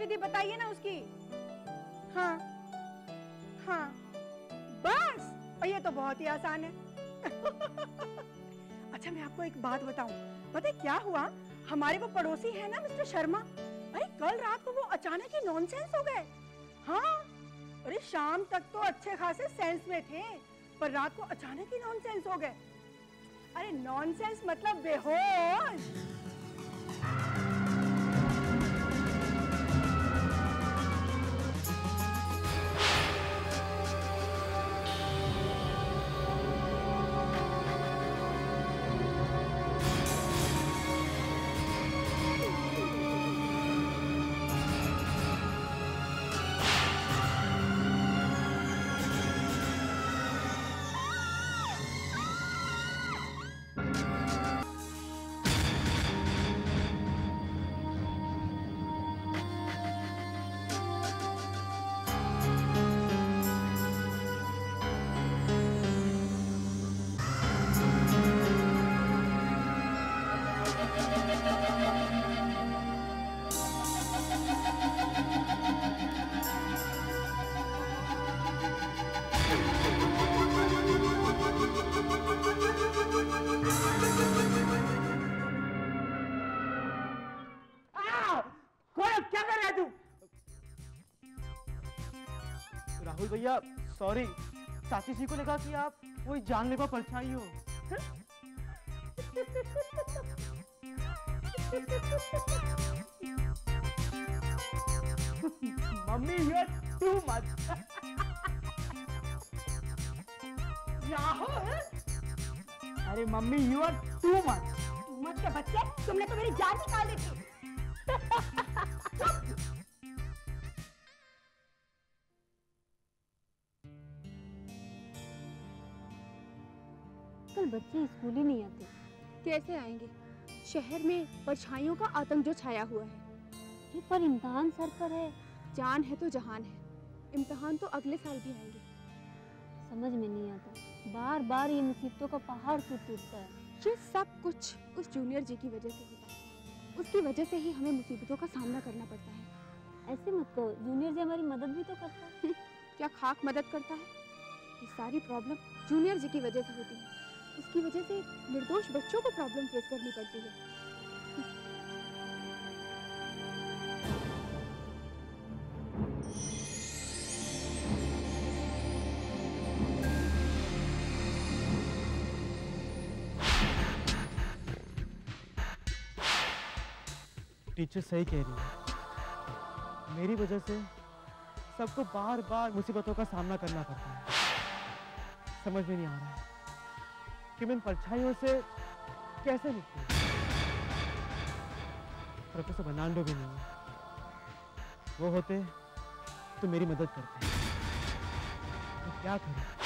गतिविधि बताइए ना उसकी। हाँ हाँ बस, और ये तो बहुत ही आसान है। अच्छा मैं आपको एक बात बताऊँ। पता क्या हुआ? हमारे वो पड़ोसी है ना, मिस्टर शर्मा? अरे, कल रात को वो अचानक ही नॉनसेंस हो गए। हाँ अरे, शाम तक तो अच्छे खासे सेंस में थे, पर रात को अचानक ही नॉनसेंस हो गए। अरे नॉनसेंस मतलब बेहोश। राहुल भैया सॉरी चाची जी को लगा कि आप कोई जानलेवा परछाई हो। Mummy you are too much Rahul अरे mummy you are too much मत के बच्चे तुमने तो मेरी जान निकाल दी थी। बच्चे स्कूल ही नहीं आते। कैसे आएँगे? शहर में परछाइयों का आतंक जो छाया हुआ है। ये पर इम्तहान सर पर है। जान है तो जहान है। इम्तहान तो अगले साल भी आएँगे। समझ में नहीं आता। बार बार ये मुसीबतों का पहाड़ टूट टूटता है। ये सब कुछ उस जूनियर जी की वजह से होता है। उसकी वजह से ही हमें मुसीबतों का सामना करना पड़ता है। ऐसे मत कहो, जूनियर जी हमारी मदद भी तो करता है। क्या खाक मदद करता है? ये सारी प्रॉब्लम जूनियर जी की वजह से होती है। उसकी वजह से निर्दोष बच्चों को प्रॉब्लम फेस करनी पड़ती है। टीचर सही कह रही है। मेरी वजह से सबको बार बार मुसीबतों का सामना करना पड़ता है। समझ में नहीं आ रहा है। कि इन परछाइयों से कैसे निकली? प्रोफेसर बनांडो भी नहीं वो होते तो मेरी मदद करते। तो क्या करूँ?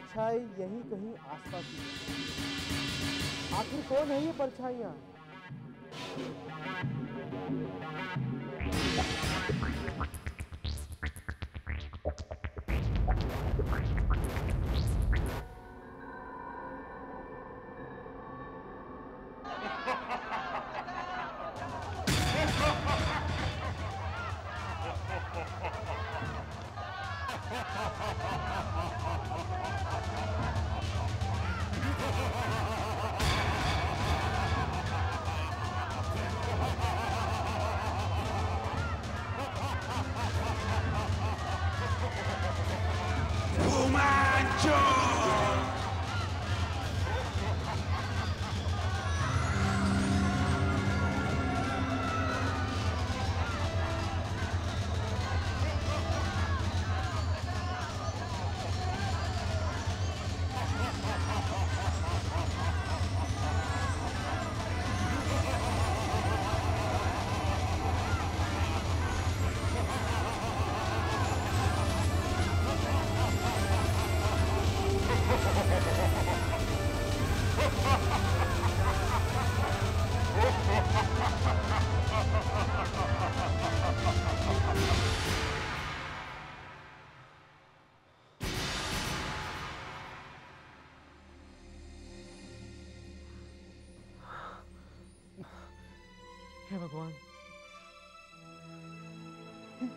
परछाई यही कहीं आसपास ही है। आखिर कौन है ये परछाइयाँ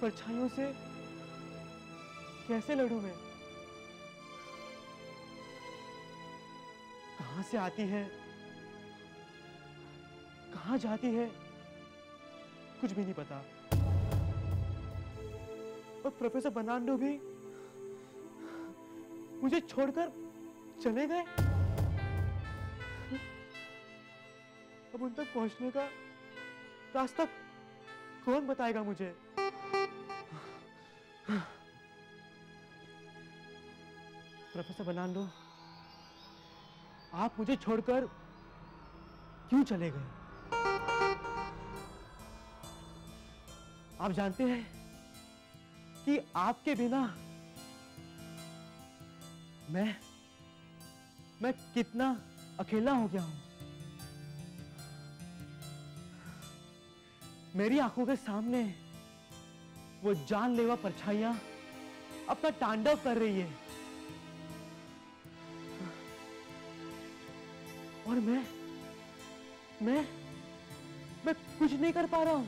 परछाइयों से कैसे लड़ू मैं? कहाँ से आती है? कहाँ जाती है? कुछ भी नहीं पता। और प्रोफेसर बनांडो भी मुझे छोड़कर चले गए। अब उन तक पहुँचने का रास्ता कौन बताएगा मुझे? प्रोफेसर बनांडो आप मुझे छोड़कर क्यों चले गए? आप जानते हैं कि आपके बिना मैं मैं कितना अकेला हो गया हूँ। मेरी आँखों के सामने वो जानलेवा परछाइयाँ अपना तांडव कर रही है। और मैं मैं मैं कुछ नहीं कर पा रहा हूँ।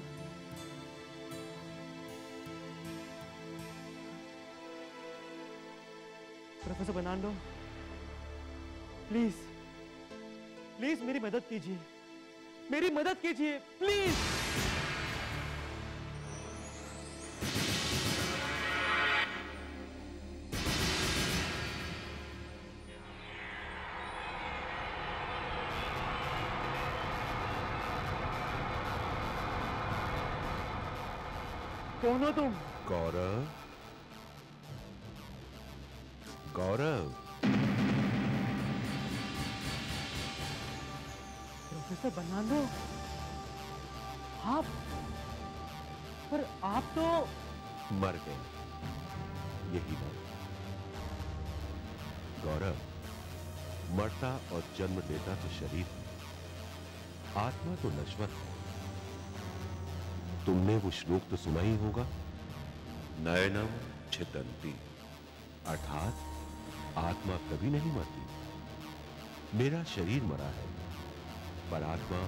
प्रोफेसर बनांडो प्लीज़ प्लीज़ मेरी मदद कीजिए, मेरी मदद कीजिए, प्लीज़। कौन हो तुम? गौरव। गौरव। प्रोफेसर बनांडो आप? पर आप तो मर गए। यही बात। गौरव मरता और जन्म लेता तो शरीर आत्मा तो नश्वर है। तुमने वो श्लोक तो सुना ही होगा। नयनम छिदंती अर्थात आत्मा कभी नहीं मरती। मेरा शरीर मरा है पर आत्मा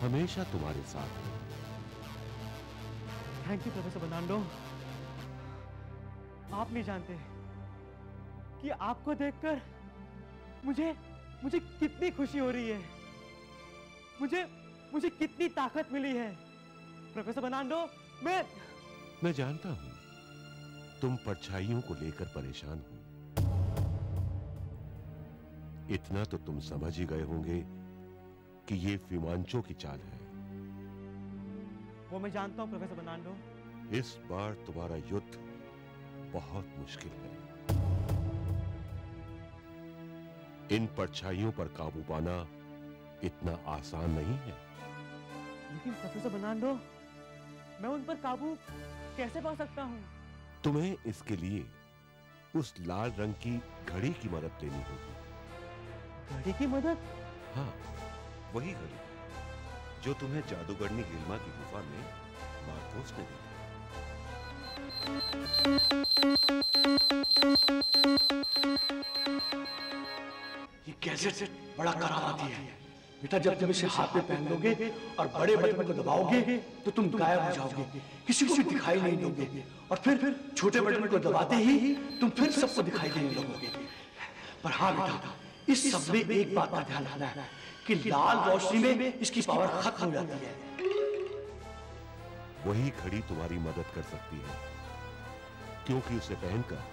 हमेशा तुम्हारे साथ है। थैंक यू प्रोफेसर बनांडो आप नहीं जानते कि आपको देखकर मुझे मुझे कितनी खुशी हो रही है। मुझे मुझे कितनी ताकत मिली है। प्रोफेसर बनांडो मैं मैं जानता हूँ तुम परछाइयों को लेकर परेशान हो। इतना तो तुम समझ ही गए होंगे कि ये फिमांचो की चाल है। वो मैं जानता हूँ प्रोफेसर बनांडो। इस बार तुम्हारा युद्ध बहुत मुश्किल है। इन परछाइयों पर काबू पाना इतना आसान नहीं है। लेकिन प्रोफेसर बनांडो मैं उन पर काबू कैसे पा सकता हूँ? तुम्हें इसके लिए उस लाल रंग की घड़ी की मदद लेनी होगी। घड़ी की मदद? हाँ वही घड़ी जो तुम्हें जादूगरनी गिल्मा की गुफा में मार्कोस ने दी थी। ये गैजेट बड़ा करामाती है। बेटा, जब तुम इसे हाथ में पहन लोगे और बड़े बटन को दबाओगे तो तुम गायब हो जाओगे। किसी को दिखाई नहीं दोगे। और फिर फिर छोटे बटन को दबाते ही तुम फिर सबको दिखाई देने लगोगे। पर हाँ बेटा, इस सब में एक बात का ध्यान रखना है कि लाल रोशनी में इसकी पावर खत्म हो जाती है। वही घड़ी तुम्हारी मदद कर सकती है। क्योंकि उसे पहनकर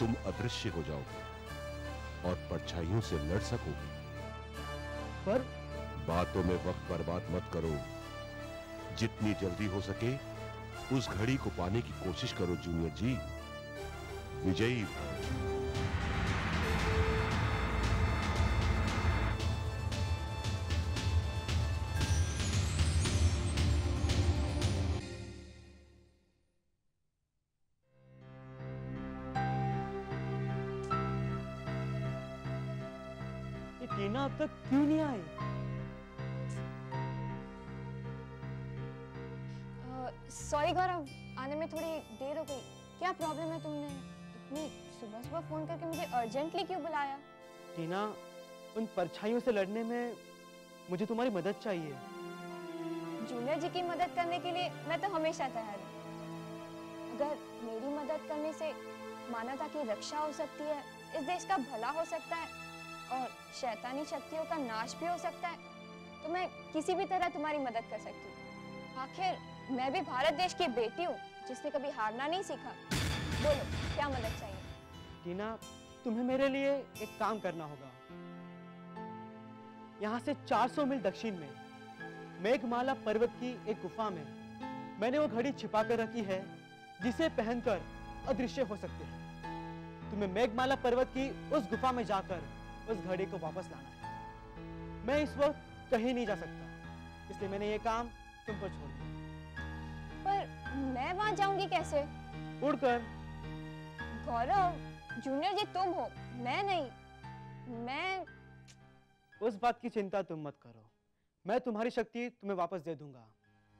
तुम अदृश्य हो जाओगे और परछाइयों से लड़ सकोगे। पर बातों में वक्त बर्बाद मत करो। जितनी जल्दी हो सके, उस घड़ी को पाने की कोशिश करो, जूनियर जी। विजयी। ये अब तक क्यों नहीं आई सॉरी गौरव आने में थोड़ी देर हो गई। क्या प्रॉब्लम है तुमने? इतनी सुबह सुबह फ़ोन करके मुझे अर्जेंटली क्यों बुलाया? टीना उन परछाइयों से लड़ने में मुझे तुम्हारी मदद चाहिए। जूनियर जी की मदद करने के लिए मैं तो हमेशा तैयार हूँ। अगर मेरी मदद करने से मानवता की रक्षा हो सकती है इस देश का भला हो सकता है और शैतानी शक्तियों का नाश भी हो सकता है। तो मैं किसी भी तरह तुम्हारी मदद कर सकती हूँ। आखिर मैं भी भारत देश की बेटी हूँ, जिसने कभी हारना नहीं सीखा। बोलो, क्या मदद चाहिए? टीना, तुम्हें मेरे लिए एक काम करना होगा। यहाँ से 400 मील दक्षिण में, मेघमाला पर्वत की एक गुफा में, मैंने वो घड़ी छिपा कर रखी है, जिसे पहनकर अदृश्य हो सकते हैं। तुम्हें मेघमाला पर्वत की उस गुफा में जाकर उस घड़ी को वापस लाना है। मैं इस वक्त कहीं नहीं जा सकता। इसलिए मैंने ये काम तुम पर छोड़ दिया। पर मैं वहाँ जाऊँगी कैसे? उड़कर। गौरव जूनियर जी तुम हो मैं नहीं। मैं उस बात की चिंता तुम मत करो। मैं तुम्हारी शक्ति तुम्हें वापस दे दूँगा।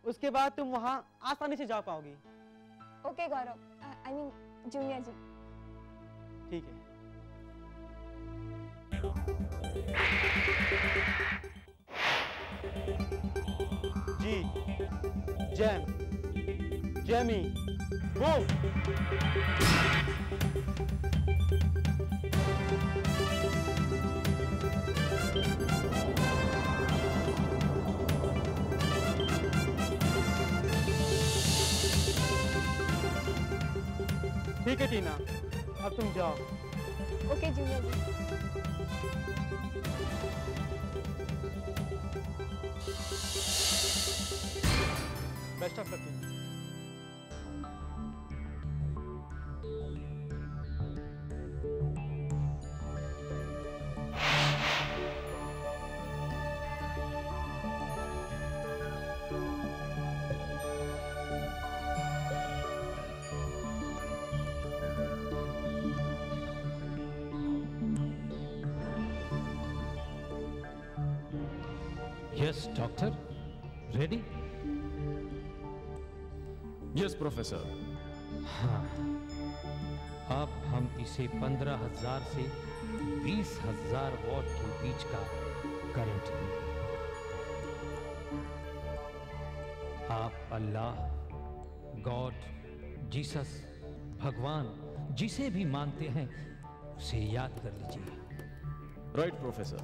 उसके बाद तुम वहाँ आसानी से जा पाओगी। Okay Gaurav. I mean junior ji. ठीक है। जैम जैमी मूव ठीक है टीना। अब तुम जाओ। Okay junior ji. Best of luck Tina Yes, professor. हाँ। अब हम इसे पंद्रह हज़ार से बीस हज़ार वॉट के बीच का करंट देंगे। आप अल्लाह गॉड जीसस भगवान जिसे भी मानते हैं उसे याद कर लीजिए। Right professor.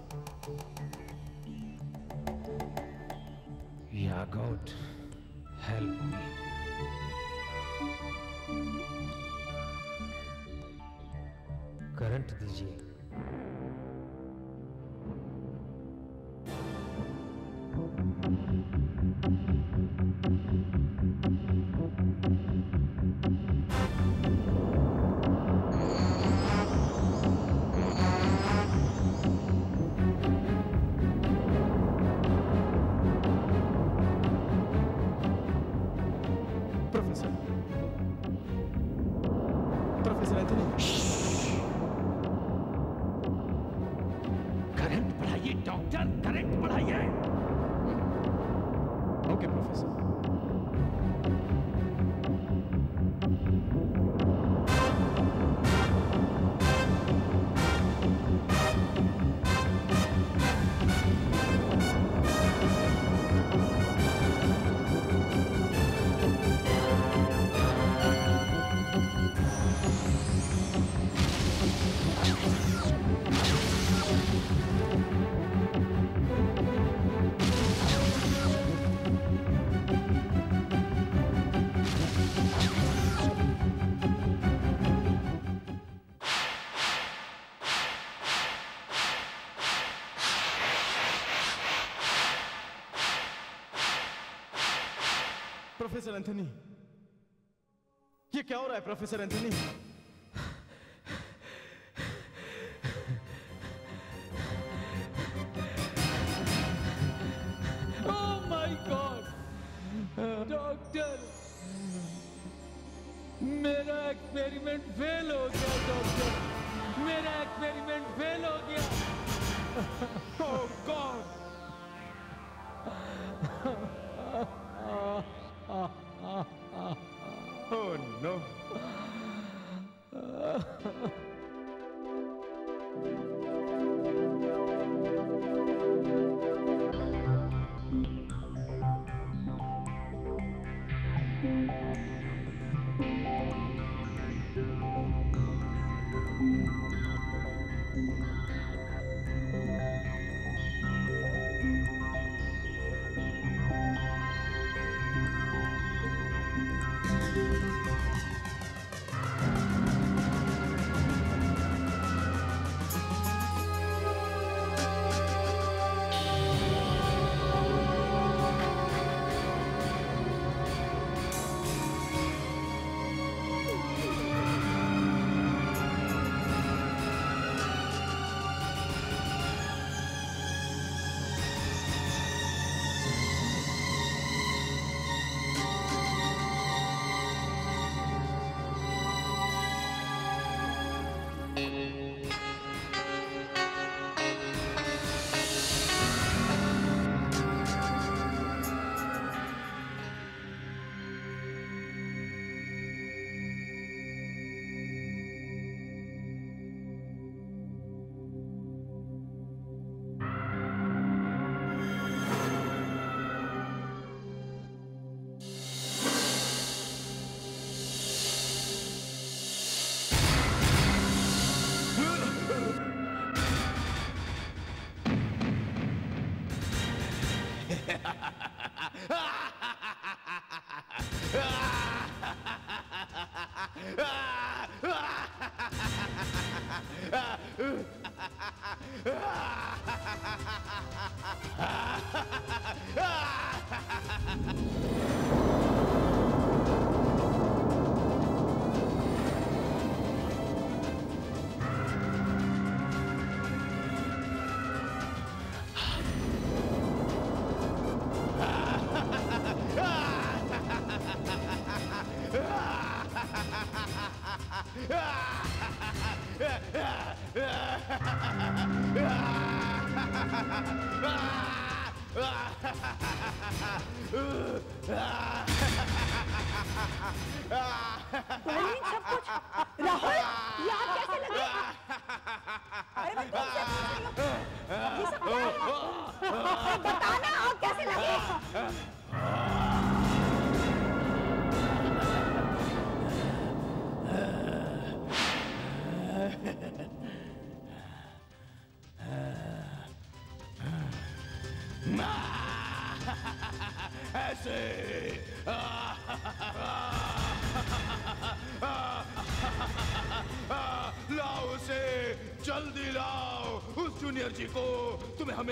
या गॉड हेल्प मी। करंट दीजिए। प्रोफेसर एंथनी ये क्या हो रहा है प्रोफेसर एंथनी! डॉक्टर मेरा एक्सपेरिमेंट फेल हो गया डॉक्टर मेरा एक्सपेरिमेंट फेल हो गया. Oh God!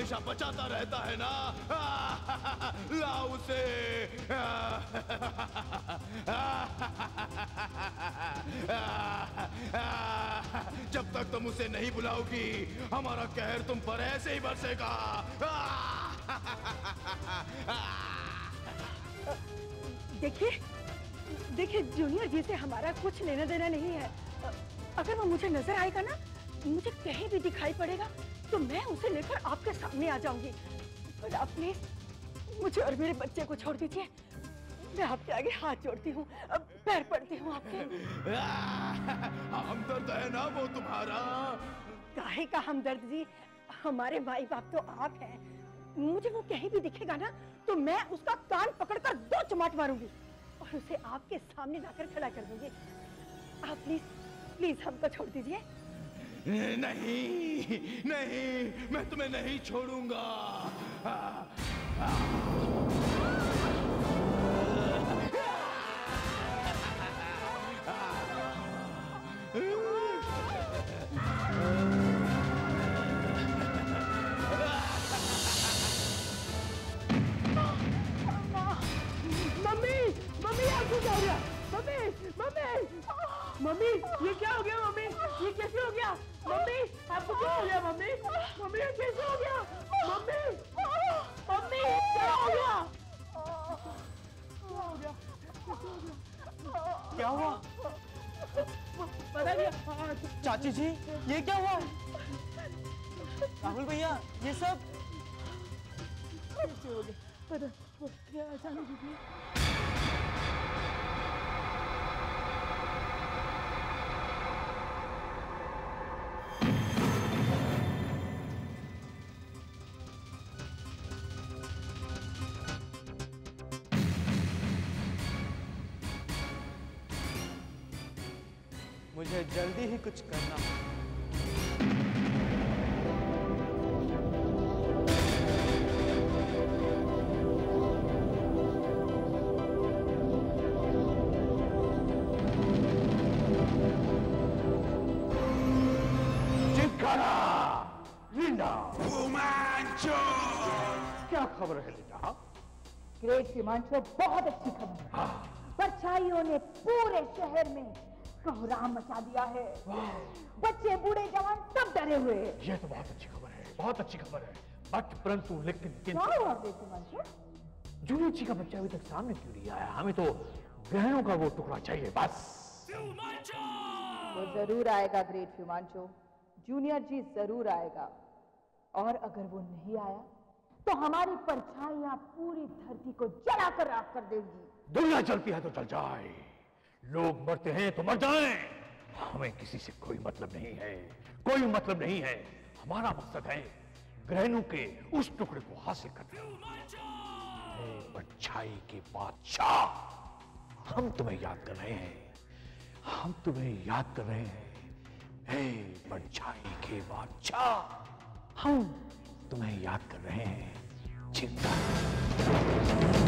हमेशा बचाता रहता है ना? लाओ उसे। जब तक तुम उसे नहीं बुलाओगी, हमारा कहर तुम पर ऐसे ही बरसेगा। देखिए देखिए, जूनियर जी से हमारा कुछ लेना देना नहीं है। अगर वो मुझे नज़र आएगा ना, मुझे कहीं भी दिखाई पड़ेगा। तो मैं उसे लेकर आपके सामने आ जाऊँगी। पर आप प्लीज़ मुझे और मेरे बच्चे को छोड़ दीजिए। मैं आपके आगे हाथ जोड़ती हूँ अब पैर पड़ती हूँ आपके। हमदर्द है ना वो तुम्हारा? काहे का हमदर्द जी? हमारे माई बाप तो आप हैं। मुझे वो कहीं भी दिखेगा ना तो मैं उसका कान पकड़कर दो चमाट मारूँगी और उसे आपके सामने लाकर खड़ा कर दूँगी। आप प्लीज़ प्लीज़ हमको छोड़ दीजिए। नहीं नहीं, मैं तुम्हें नहीं छोड़ूँगा। मम्मी क्या हो गया? मम्मी मम्मी मम्मी, ये क्या हो गया, मम्मी? ये कैसे हो गया? मम्मी आपको क्या हो गया मम्मी मम्मी कैसे हो गया मम्मी मम्मी क्या हो गया क्या हो गया क्या हुआ पता नहीं चाची जी ये क्या हुआ राहुल भैया ये सब कैसे हो गया पता क्या अचानक मुझे जल्दी ही कुछ करना क्या खबर है लीना ग्रेट हिमांशु बहुत अच्छी खबर है। परछाइयों ने पूरे शहर में कोहराम मचा दिया है। बच्चे बूढ़े जवान सब डरे हुए हैं। ये तो बहुत अच्छी खबर है बहुत अच्छी खबर है। बट परंतु लेकिन क्या किंतु हुआ जूनियर जी का बच्चा अभी तक सामने क्यों नहीं आया? हमें तो गहनों का वो टुकड़ा चाहिए बस। वो ज़रूर आएगा ग्रेट हिमांशु जूनियर जी ज़रूर आएगा। और अगर वो नहीं आया तो हमारी परछाइयाँ पूरी धरती को जलाकर राख कर देंगी। दुनिया चलती है तो चल जाए। लोग मरते हैं तो मर जाएँ। हमें किसी से कोई मतलब नहीं है। कोई मतलब नहीं है। हमारा मकसद है ग्रहणों के उस टुकड़े को हासिल करना। परछाई के बादशाह। हम तुम्हें याद कर रहे हैं। हम तुम्हें याद कर रहे हैं। हे परछाई के बादशाह। हम तुम्हें याद कर रहे हैं। चिंता।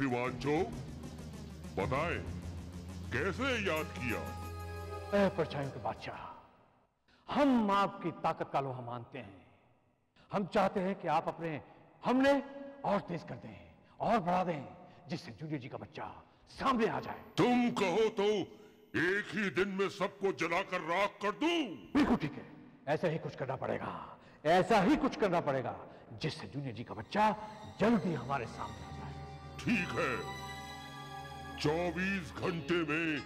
फिवांचो बताए कैसे याद किया? ऐ परछाइयों के बादशाह हम आपकी ताकत का लोहा मानते हैं। हम चाहते हैं कि आप अपने हमले और तेज कर दें और बढ़ा दें जिससे जूनियर जी का बच्चा सामने आ जाए। तुम कहो तो एक ही दिन में सबको जलाकर राख कर दूँ? बिल्कुल ठीक है ऐसा ही कुछ करना पड़ेगा ऐसा ही कुछ करना पड़ेगा जिससे जूनियर जी का बच्चा जल्दी हमारे सामने ठीक है। 24 घंटे में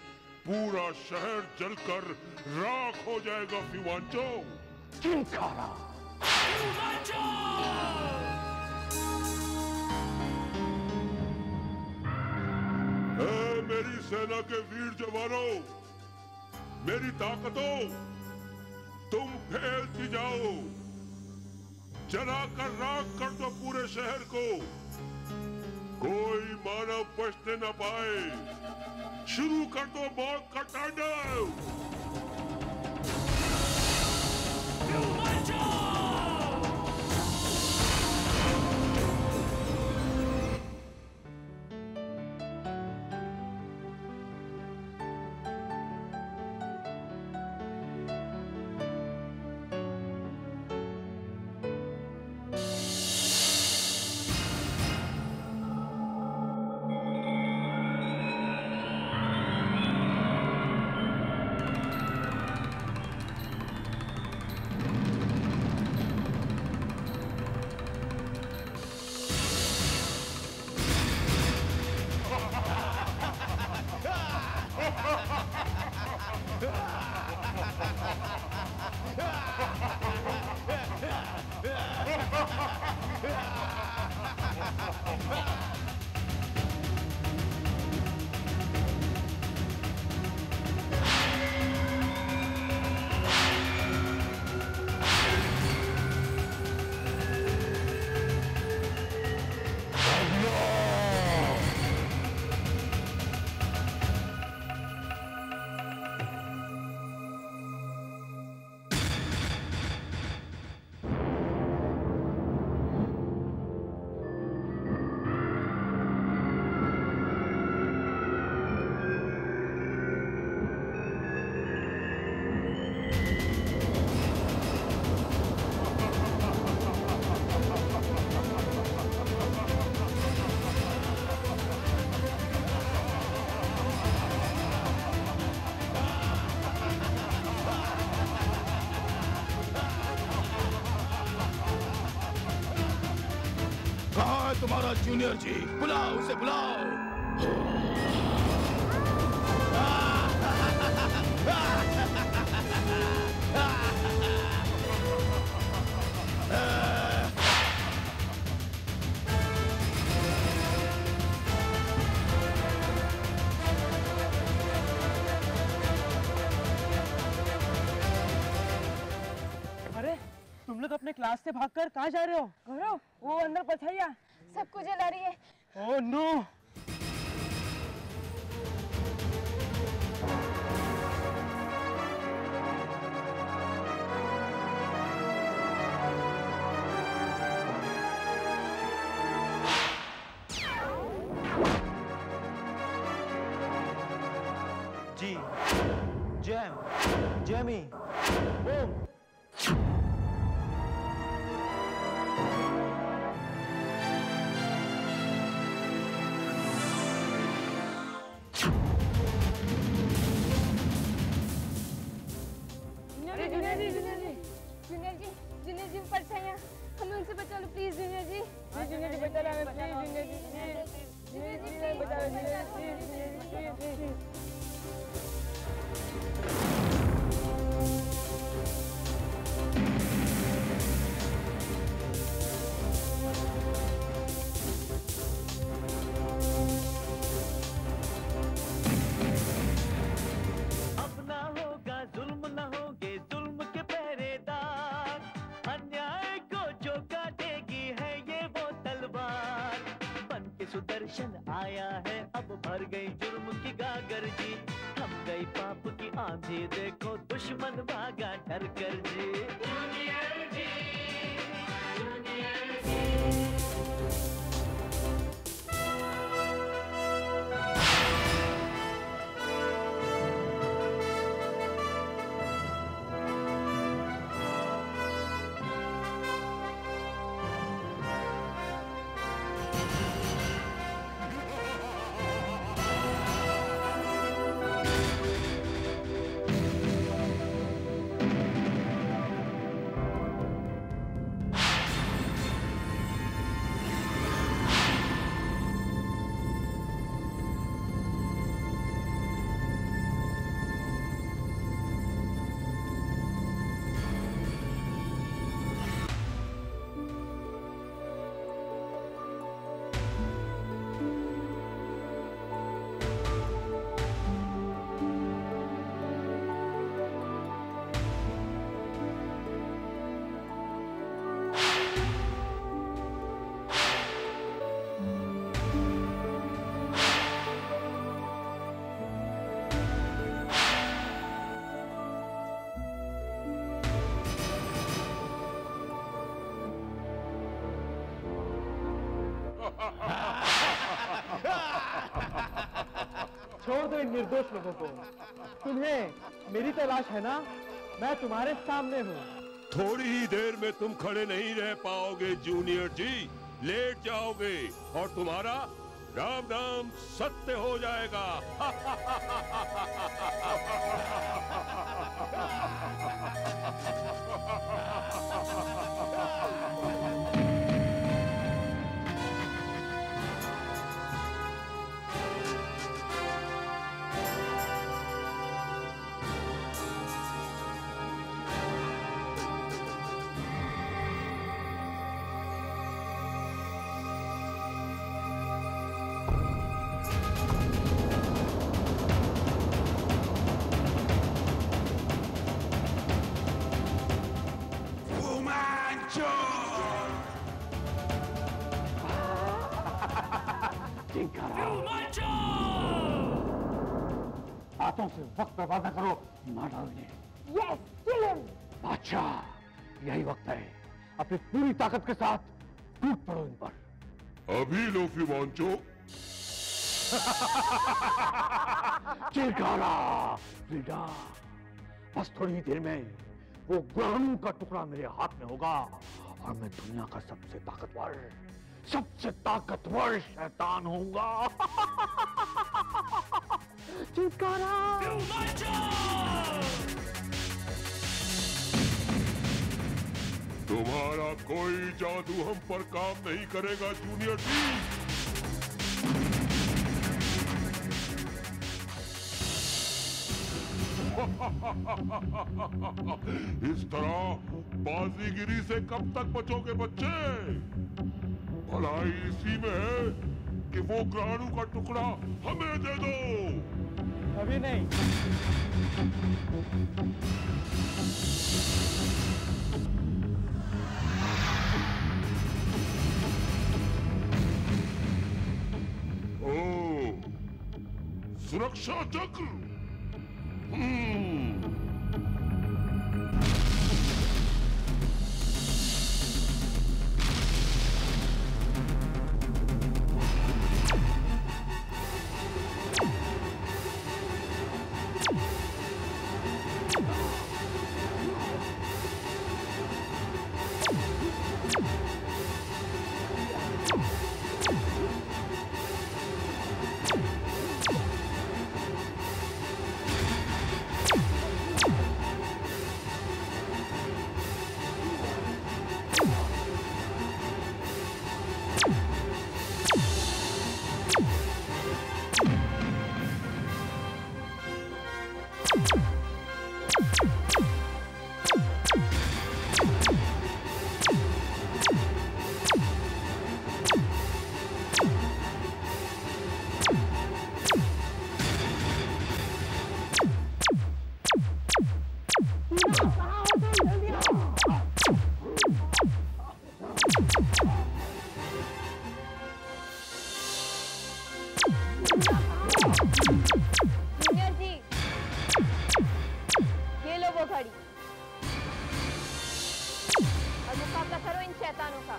पूरा शहर जलकर राख हो जाएगा फिवांचो। चिंकारा मेरी सेना के वीर जवानों मेरी ताकतों तुम फैलती जाओ। जलाकर राख कर दो पूरे शहर को। कोई मानव बचने न पाए। शुरू कर दो मौत का तांडव तुम्हारा जूनियर जी बुलाओ उसे बुलाओ अरे तुम लोग अपने क्लास से भागकर कहाँ जा रहे हो? गौरव वो अंदर परछाइया कुछ जला रही है। Oh no. जी के आया है, अब भर गई जुर्म की गागर जी। हम गई पाप की आंधी, देखो दुश्मन भागा डर कर जी। निर्दोष लोगों को। तुम्हें मेरी तलाश है ना? मैं तुम्हारे सामने हूँ। थोड़ी ही देर में तुम खड़े नहीं रह पाओगे, जूनियर जी। लेट जाओगे और तुम्हारा राम राम सत्य हो जाएगा। के साथ टूट पड़ो इन पर। अभी लोफी वांचो। चिलकारा फ्रीडा बस थोड़ी ही देर में वो ग्रहणों का टुकड़ा मेरे हाथ में होगा और मैं दुनिया का सबसे ताकतवर सबसे ताकतवर शैतान होऊँगा। चिलकारा तुम्हारा कोई जादू हम पर काम नहीं करेगा, जूनियर जी इस तरह बाजीगिरी से कब तक बचोगे बच्चे? भलाई इसी में है कि वो ग्रहणु का टुकड़ा हमें दे दो। अभी नहीं। सुरक्षा चक्र करो इन शैतानों का।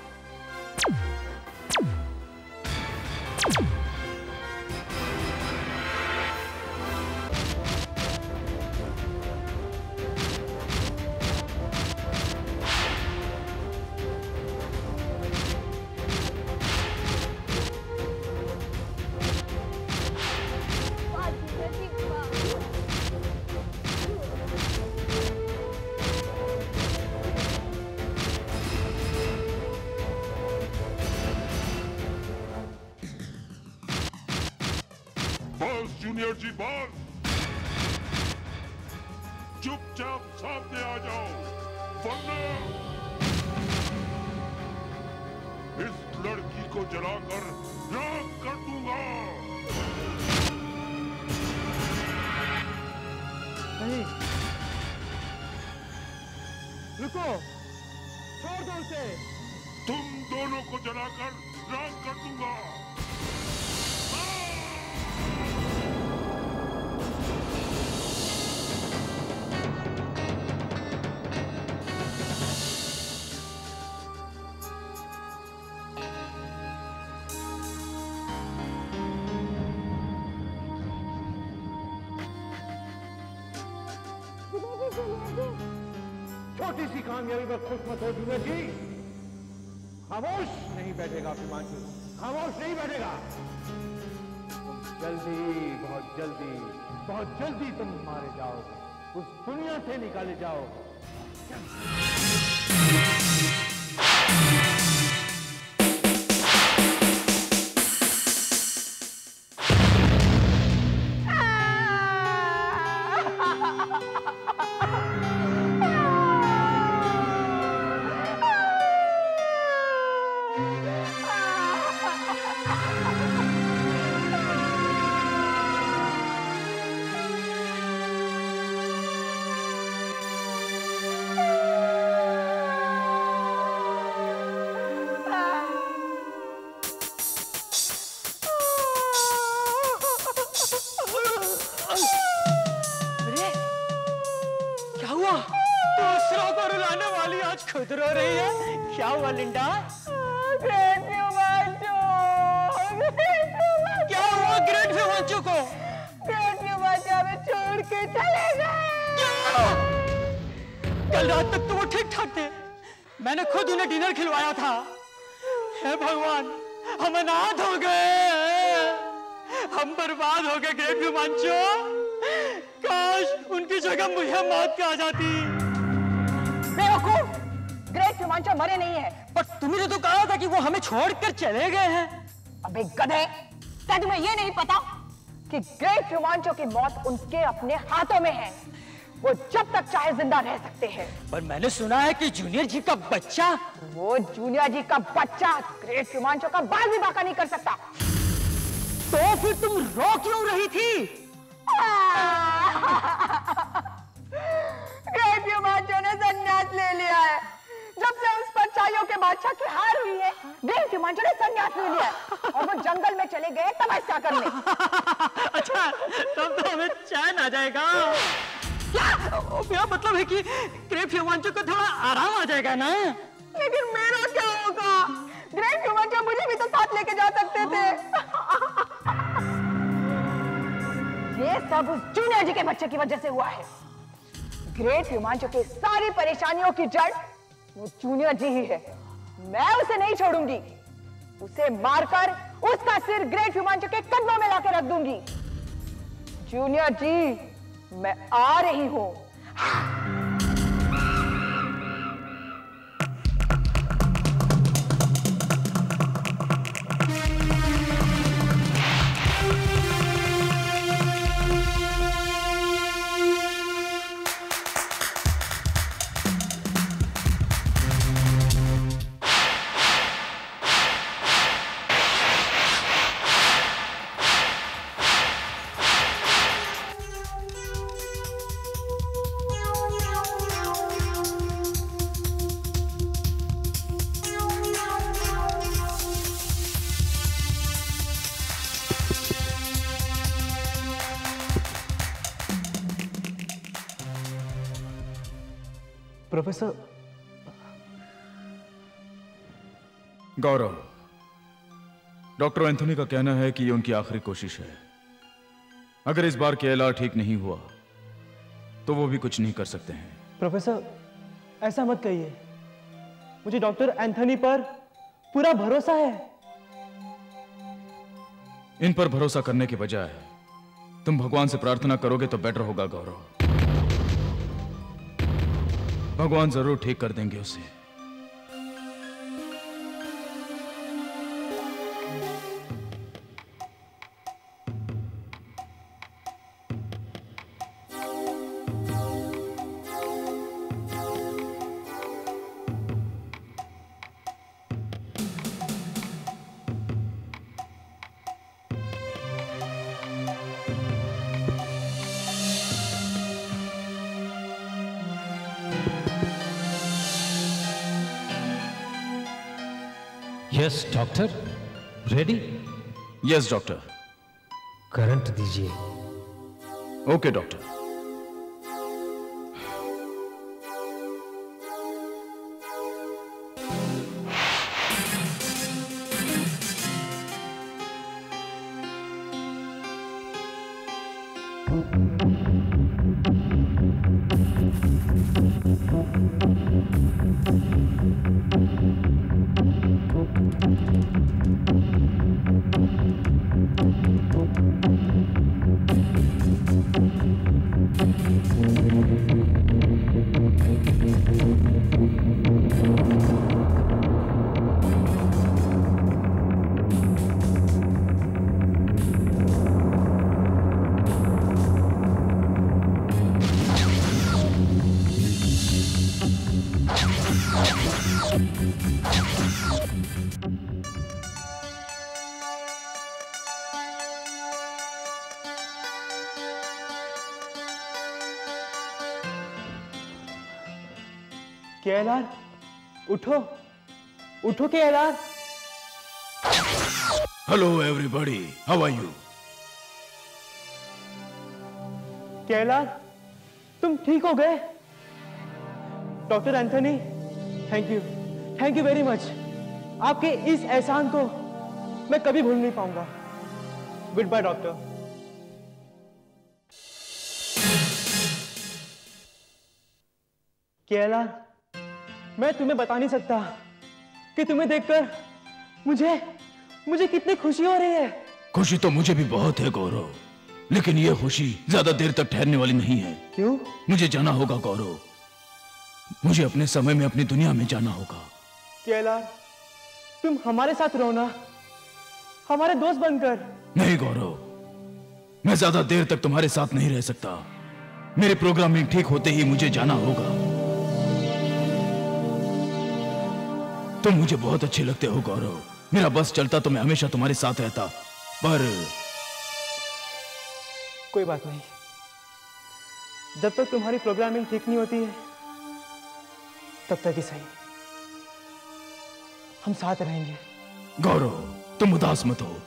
कामयाबी पर खुश मत हो जूनियर जी। खामोश नहीं बैठेगा हिमांशु खामोश नहीं बैठेगा। तुम जल्दी, बहुत जल्दी बहुत जल्दी तुम मारे जाओ। उस दुनिया से निकाले जाओगे क्या हुआ लिंडा? क्या हुआ? ग्रेट हिमांशु को छोड़ के चले गए कल रात तक तो वो ठीक ठाक थे। मैंने खुद उन्हें डिनर खिलवाया था। हे भगवान हम अनाथ हो गए। हम बर्बाद हो गए ग्रेट हिमांशु काश उनकी जगह मुझे मौत पे आ जाती। बेवकूफ़ ग्रेट युवांचो मरे नहीं है। छोड़कर चले गए हैं। अबे गधे क्या तुम्हें ये नहीं पता कि ग्रेट युवांचो की मौत उनके अपने हाथों में है? वो जब तक चाहे ज़िंदा रह सकते हैं। पर मैंने सुना है कि जूनियर जी का बच्चा वो जूनियर जी का बच्चा ग्रेट युवांचो का बाल भी बाका नहीं कर सकता। तो फिर तुम रो क्यों रही थी? बादशाह की हार हुई है। ग्रेट युवांचो ने संन्यास ले लिया। और वो जंगल में चले गए तपस्या करने। अच्छा तब तो हमें चैन आ जाएगा। क्या? मेरा मतलब है कि क्रेप हिमांशु को थोड़ा आराम आ जाएगा ना? लेकिन मेरा क्या होगा? ग्रेट युवांचो मुझे भी तो साथ लेके जा सकते थे। ये सब उस जूनियर जी के बच्चे की वजह से हुआ है। ग्रेट युमांचो की सारी परेशानियों की जड़ वो जूनियर जी ही है। मैं उसे नहीं छोड़ूँगी। उसे मारकर उसका सिर ग्रेट ह्यूमांचो के कदमों में लाकर रख दूँगी। जूनियर जी, मैं आ रही हूँ। गौरव डॉक्टर एंथोनी का कहना है कि ये उनकी आखिरी कोशिश है। अगर इस बार केएलआर ठीक नहीं हुआ तो वो भी कुछ नहीं कर सकते हैं। प्रोफेसर ऐसा मत कहिए। मुझे डॉक्टर एंथनी पर पूरा भरोसा है। इन पर भरोसा करने के बजाय तुम भगवान से प्रार्थना करोगे तो बेटर होगा गौरव। भगवान ज़रूर ठीक कर देंगे उसे। Doctor? Ready yes doctor current दीजिए। ओके डॉक्टर केएलआर उठो उठो KLR hello everybody how are you KLR तुम ठीक हो गए? Doctor Anthony thank you thank you very much आपके इस एहसान को मैं कभी भूल नहीं पाऊँगा। गुड बाय डॉक्टर केएलआर मैं तुम्हें बता नहीं सकता कि तुम्हें देखकर मुझे मुझे कितनी खुशी हो रही है। खुशी तो मुझे भी बहुत है गौरव। लेकिन यह खुशी ज़्यादा देर तक ठहरने वाली नहीं है। क्यों? मुझे जाना होगा गौरव। मुझे अपने समय में अपनी दुनिया में जाना होगा। केला तुम हमारे साथ रहो ना। हमारे दोस्त बनकर। नहीं गौरव। मैं ज़्यादा देर तक तुम्हारे साथ नहीं रह सकता। मेरे प्रोग्रामिंग ठीक होते ही मुझे जाना होगा। तुम मुझे बहुत अच्छे लगते हो गौरव। मेरा बस चलता तो मैं हमेशा तुम्हारे साथ रहता। पर कोई बात नहीं। जब तक तुम्हारी प्रोग्रामिंग ठीक नहीं होती है तब तक ही सही। हम साथ रहेंगे। गौरव तुम उदास मत हो।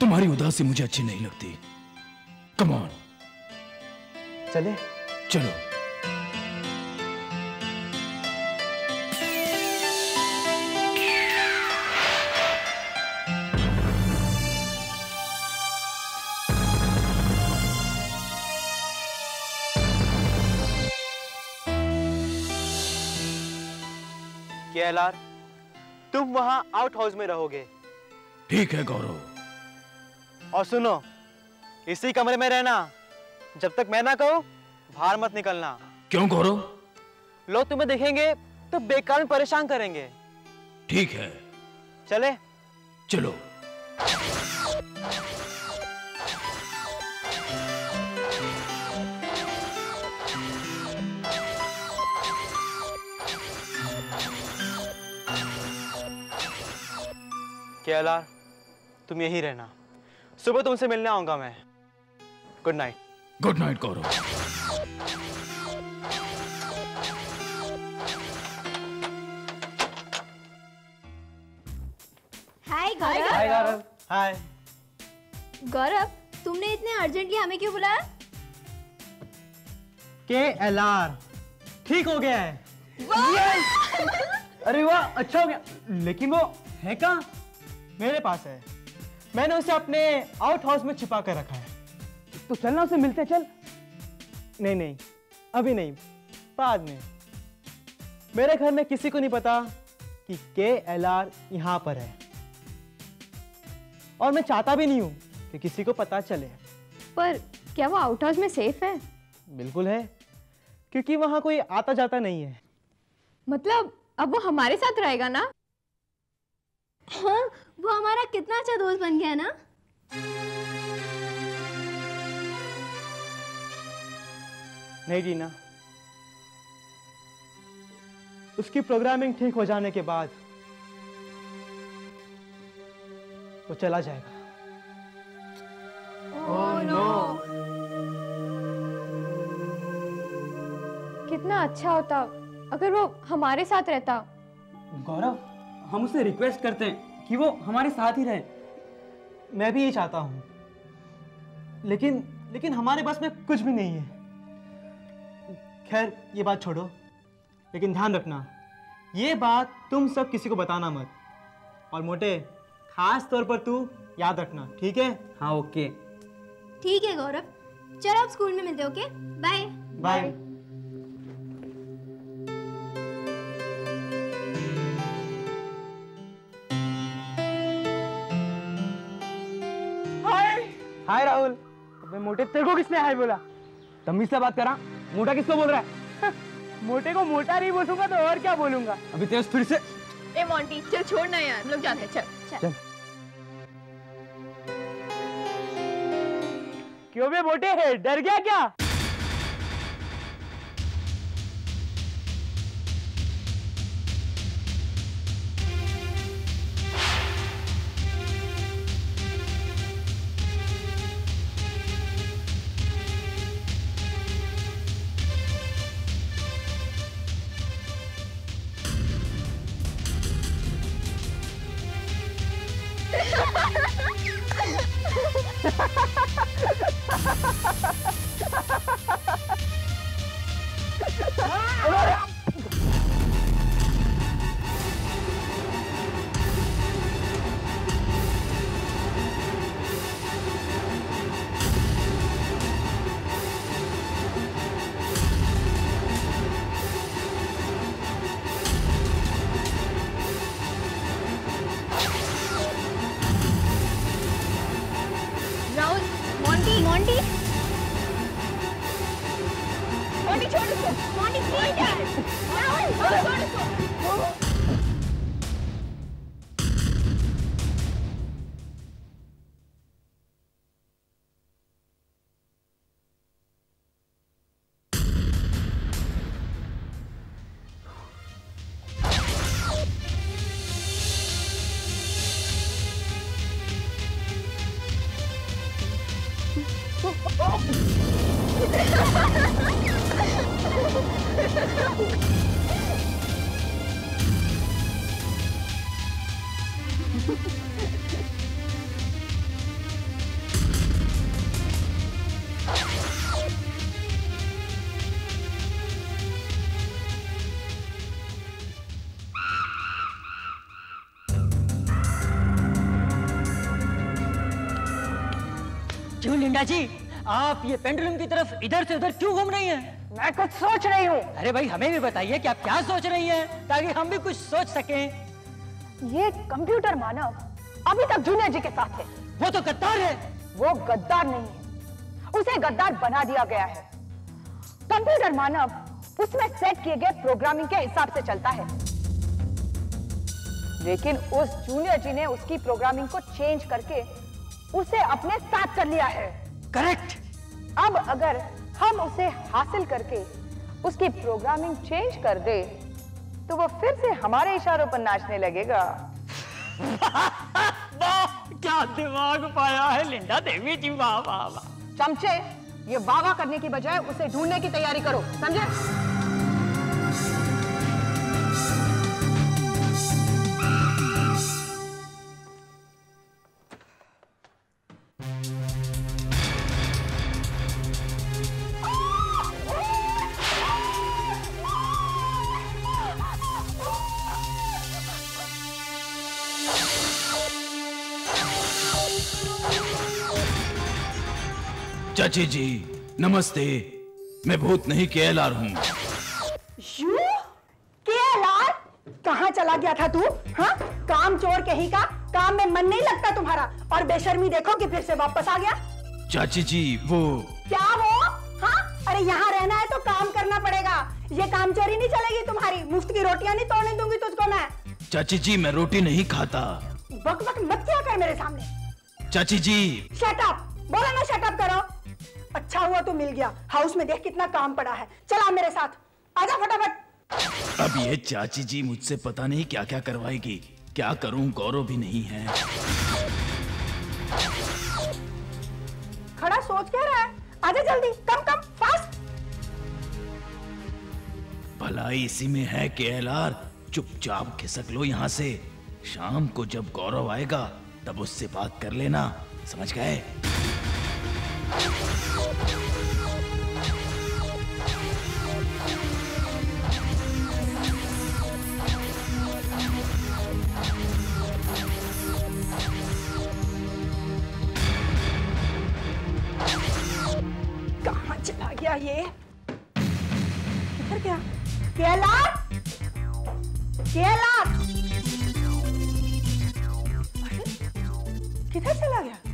तुम्हारी उदासी मुझे अच्छी नहीं लगती। कम ऑन चले। चलो। केएलआर तुम वहाँ आउट हाउस में रहोगे। ठीक है गौरव। और सुनो इसी कमरे में रहना जब तक मैं ना कहूँ बाहर मत निकलना। क्यों गौरव? लोग तुम्हें देखेंगे तो बेकार में परेशान करेंगे। ठीक है। चले? चलो। केएलआर तुम यही रहना। सुबह तुमसे मिलने आऊँगा मैं। Good night good night Gaurav hi hi Gaurav Gaurav hi Gaurav तुमने इतने अर्जेंटली हमें क्यों बुलाया? के एल आर ठीक हो गया है। अरे वाह अच्छा हो गया। लेकिन वो है कहाँ? मेरे पास है। मैंने उसे अपने आउट हाउस में छिपा कर रखा है। तो चलना उसे मिलते चल। नहीं नहीं अभी नहीं बाद में। मेरे घर में किसी को नहीं पता कि के एल आर यहाँ पर है। और मैं चाहता भी नहीं हूँ कि किसी को पता चले। पर क्या वो आउट हाउस में सेफ़ है? बिल्कुल है क्योंकि वहाँ कोई आता जाता नहीं है। मतलब अब वो हमारे साथ रहेगा ना? हाँ वो हमारा कितना अच्छा दोस्त बन गया ना। नहीं रीना। उसकी प्रोग्रामिंग ठीक हो जाने के बाद वो चला जाएगा। ओह नो कितना अच्छा होता। अगर वो हमारे साथ रहता। गौरव हम उसे रिक्वेस्ट करते हैं। कि वो हमारे साथ ही रहे। मैं भी ये चाहता हूँ। लेकिन लेकिन हमारे बस में कुछ भी नहीं है। खैर ये बात छोड़ो। लेकिन ध्यान रखना ये बात तुम सब किसी को बताना मत। और मोटे खास तौर पर तू याद रखना ठीक है? हाँ ओके। ठीक है गौरव। चलो अब स्कूल में मिलते okay? Bye. Bye. Hi Rahul. अबे मोटे तेरे को किसने हाय बोला? तमीज से बात करा मोटा किसको बोल रहा है? मोटे को मोटा नहीं बोलूँगा तो और क्या बोलूँगा? अभी तेज फिर से ए मोंटी चल छोड़ना यार। हम लोग जाते हैं चल चल। क्यों बे मोटे? है डर गया क्या? राहुल लिंडा जी आप ये पेंडुलम की तरफ़ इधर से उधर क्यों घूम रही हैं? मैं कुछ सोच रही हूँ। अरे भाई हमें भी बताइए कि आप क्या सोच रही हैं ताकि हम भी कुछ सोच सकें। ये कंप्यूटर मानव अभी तक जूनियर जी के साथ है। वो तो गद्दार है। वो गद्दार नहीं है। उसे गद्दार बना दिया गया है। कंप्यूटर मानव उसमें सेट किए गए प्रोग्रामिंग के हिसाब से चलता है। लेकिन उस जूनियर जी ने उसकी प्रोग्रामिंग को चेंज करके उसे अपने साथ कर लिया है। करेक्ट अब अगर हम उसे हासिल करके उसकी प्रोग्रामिंग चेंज कर दे तो वो फिर से हमारे इशारों पर नाचने लगेगा। क्या दिमाग पाया है लिंडा देवी जी वाह वाह वाह। चमचे ये वाह करने की बजाय उसे ढूँढने की तैयारी करो समझे? चाची जी। नमस्ते। मैं भूत नहीं केएलआर हूँ। यू? केएलआर? कहाँ चला गया था तू? हाँ? काम चोर कहीं का? काम में मन नहीं लगता तुम्हारा? और बेशर्मी देखो कि फिर से वापस आ गया? चाची जी वो क्या वो? हाँ? अरे यहाँ रहना है तो काम करना पड़ेगा। ये काम चोरी नहीं चलेगी तुम्हारी। मुफ़्त की रोटियाँ नहीं तोड़ने दूँगी तुझको मैं। चाची जी मैं रोटी नहीं खाता। बक बक मत क्या कर मेरे सामने। चाची जी। शट अप बोला ना शट अप करो। अच्छा हुआ तो मिल गया। हाउस में देख कितना काम पड़ा है। चला मेरे साथ। आजा फटाफट। अब ये चाची जी मुझसे पता नहीं क्या क्या करवाएगी। क्या करूँ गौरव भी नहीं है। खड़ा सोच क्या रहा है? आजा जल्दी। कम कम फास्ट भलाई इसी में है केएलआर। चुपचाप खिसक लो यहाँ से। शाम को जब गौरव आएगा तब उससे बात कर लेना। समझ गए? गया ये? गया केला? केला? अरे, किधर चला गया?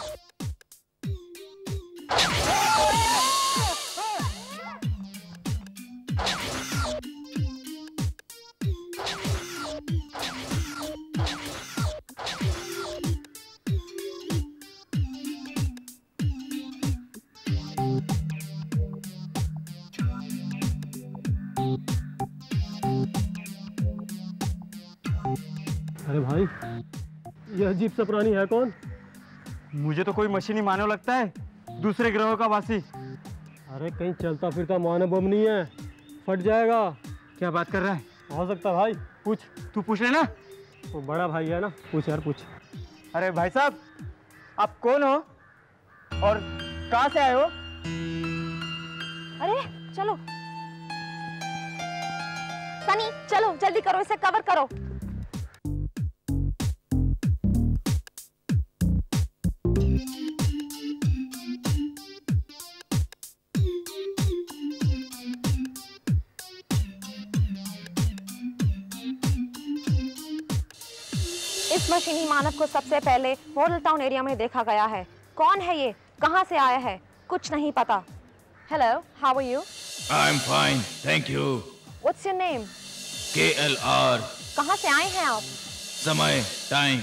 भाई ये अजीब सा प्राणी है कौन? मुझे तो कोई मशीनी मानव लगता है। दूसरे ग्रहों का वासी। अरे कहीं चलता फिरता मानव बम नहीं है। फट जाएगा। क्या बात कर रहा है? हो सकता भाई पूछ। तू पूछ लेना। वो बड़ा भाई है ना। पूछ यार पूछ। अरे भाई साहब आप कौन हो? और कहाँ से आए हो? अरे चलो। सनी चलो जल्दी करो इसे कवर करो। इस मशीनी मानव को सबसे पहले मॉडल टाउन एरिया में देखा गया है। कौन है ये? कहाँ से आया है? कुछ नहीं पता। Hello how are you I am fine thank you what's your name K L R कहाँ से आए हैं आप? समय टाइम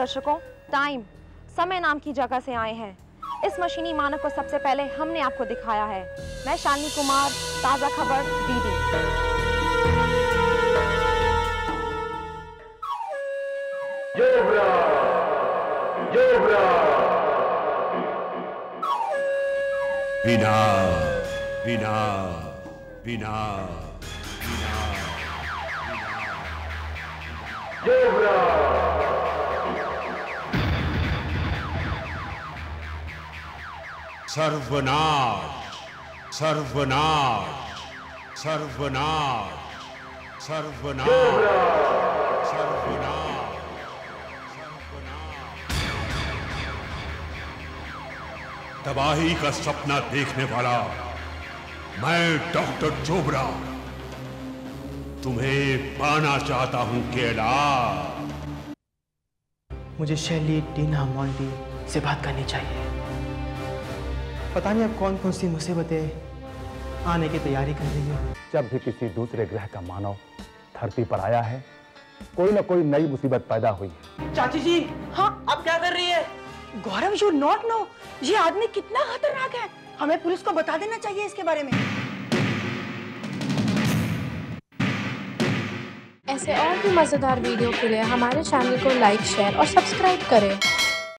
दर्शकों टाइम समय नाम की जगह से आए हैं। इस मशीनी मानव को सबसे पहले हमने आपको दिखाया है। मैं शालिनी कुमार, ताज़ा खबर बिना बिना जोबरा सर्वनाश सर्वनाश सर्वनाश सर्वनाश सर्वनाश तबाही का सपना देखने वाला मैं डॉक्टर चोबरा। तुम्हें पाना चाहता हूँ केला। मुझे शैली, टीना, मॉन्टी से बात करनी चाहिए। पता नहीं अब कौन कौन सी मुसीबतें आने की तैयारी कर रही है। जब भी किसी दूसरे ग्रह का मानव धरती पर आया है कोई ना कोई नई मुसीबत पैदा हुई है। चाची जी हाँ? अब क्या कर रही है? गौरव यू नॉट नो ये आदमी कितना खतरनाक है। हमें पुलिस को बता देना चाहिए इसके बारे में। ऐसे और भी मज़ेदार वीडियो के लिए हमारे चैनल को लाइक शेयर और सब्सक्राइब करें।